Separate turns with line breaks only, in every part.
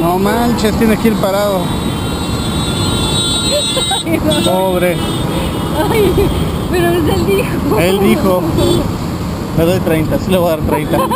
No manches, tiene que ir parado. Pobre.
Ay, pero es él dijo.
Él dijo. Le doy 30, sí le voy a dar 30.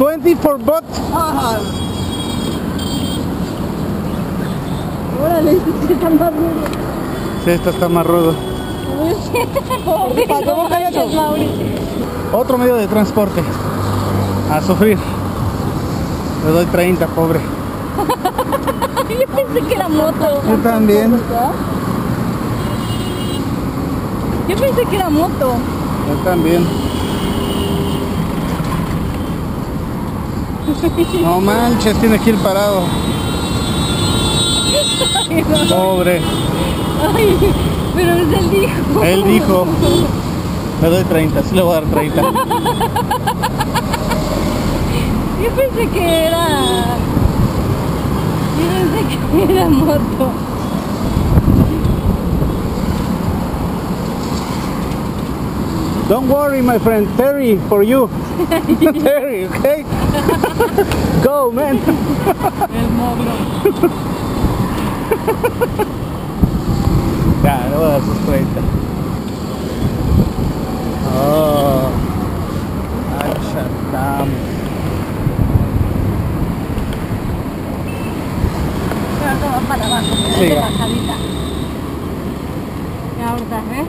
Twenty for bot.
Órale, se está más duro.
Sí, esta está más rudo.
Mauricio.
Otro medio de transporte. A sufrir. Le doy 30, pobre.
Yo pensé que era moto.
Yo también.
Yo pensé que era moto.
Yo también. No manches, tiene que ir parado. Pobre.
Ay, pero es él dijo.
Él dijo. Le doy 30, sí le voy a dar 30.
Yo pensé que era. Yo pensé que era moto.
Don't worry, my friend. Terry, for you. Terry, okay? Go, man.
El mogro.
Ya, le voy a dar sus 30. Oh. Ay, Shaddam.
Pero no va para abajo.
Sí,
bajadita. Ya ahorita, ¿eh?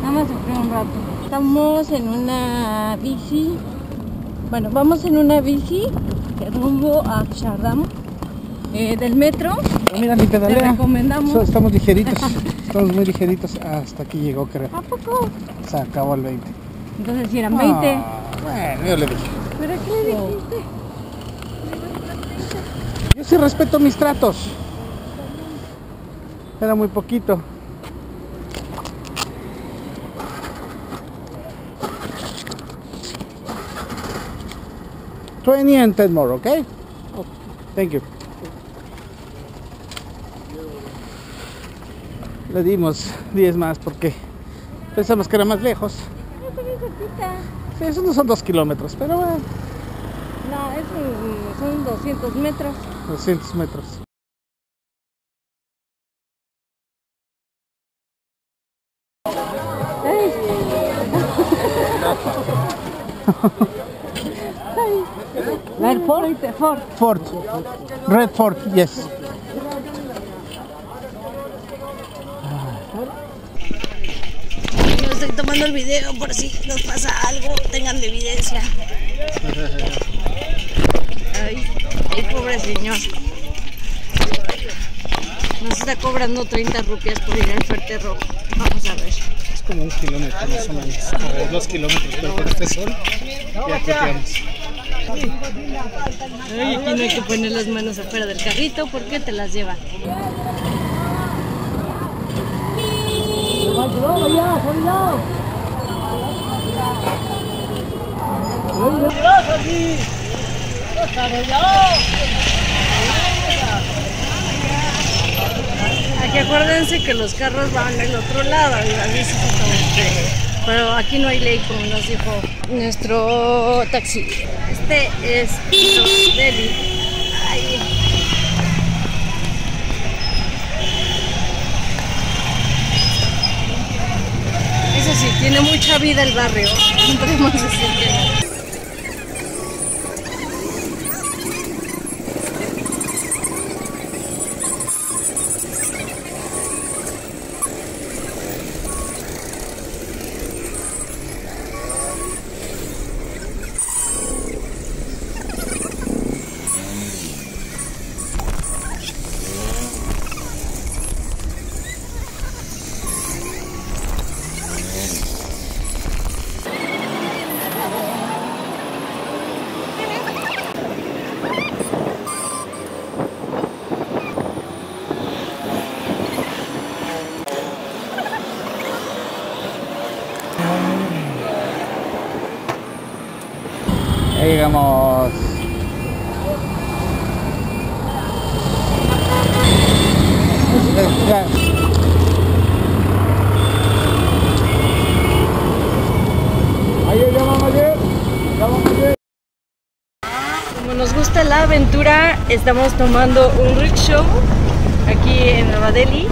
Nada más sufrí un rato. Estamos en una bici. Bueno, vamos en una bici que rumbo a Shardam eh, del metro.
Mira, ni pedalea.
Te recomendamos.
So- Estamos ligeritos. Estamos muy ligeritos. Hasta aquí llegó, creo.
¿A poco?
Se acabó el 20.
Entonces si eran 20.
Ah, bueno, yo le dije.
¿Pero qué le dijiste?
Yo sí respeto mis tratos. Era muy poquito. Twenty and ten more, okay? Thank you. Le dimos 10 más porque pensamos que era más lejos. Sí, esos no son dos kilómetros, pero bueno,
No, es un- son 200 metros.
200 metros.
Ay. Ver, Ford, Ford.
Ford. Red Ford, yes.
Yo estoy tomando el video por si nos pasa algo, tengan evidencia. Ay, ay, pobre señor. Nos está cobrando 30 rupias por ir al fuerte rojo. Vamos a ver.
Es como un kilómetro más o menos, o dos kilómetros, pero con este sol ya copiamos.
Ay, aquí no hay que poner las manos afuera del carrito porque te las llevan. Aquí acuérdense que los carros van del otro lado y las bicis Pero aquí no hay ley, como nos dijo nuestro taxi. Este es Delhi. Eso sí, tiene mucha vida el barrio. Podemos decir que no.
Ayer.
Como nos gusta la aventura, estamos tomando un rickshaw aquí en Nueva Delhi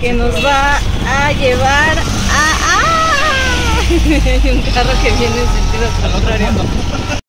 que nos va a llevar. Un carro que viene en sentido contrario.